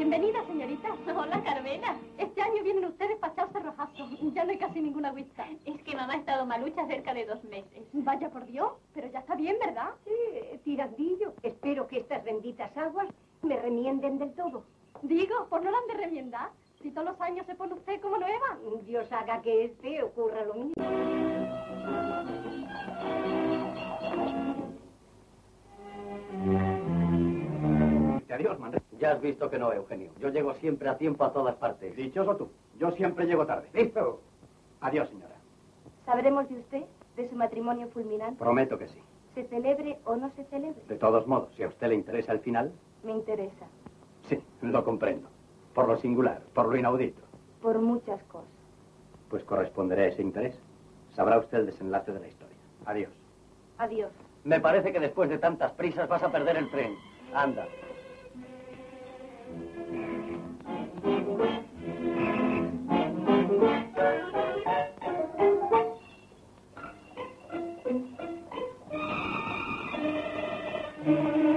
Bienvenida, señorita. Hola, Carmela. Este año vienen ustedes para echarse rojazo. Ya no hay casi ninguna huista. Es que mamá ha estado malucha cerca de dos meses. Vaya por Dios, pero ya está bien, ¿verdad? Sí, tirandillo. Espero que estas benditas aguas me remienden del todo. Digo, por no las de remienda. Si todos los años se pone usted como nueva. Dios haga que este ocurra lo mismo. Adiós, Manrique. Ya has visto que no, Eugenio. Yo llego siempre a tiempo a todas partes. Dichoso tú. Yo siempre llego tarde. ¿Listo? Adiós, señora. ¿Sabremos de usted? ¿De su matrimonio fulminante? Prometo que sí. ¿Se celebre o no se celebre? De todos modos, si a usted le interesa el final, Me interesa. sí, lo comprendo. Por lo singular, por lo inaudito. Por muchas cosas. Pues corresponderé a ese interés. Sabrá usted el desenlace de la historia. Adiós. Adiós. Me parece que después de tantas prisas vas a perder el tren. Anda. Adiós.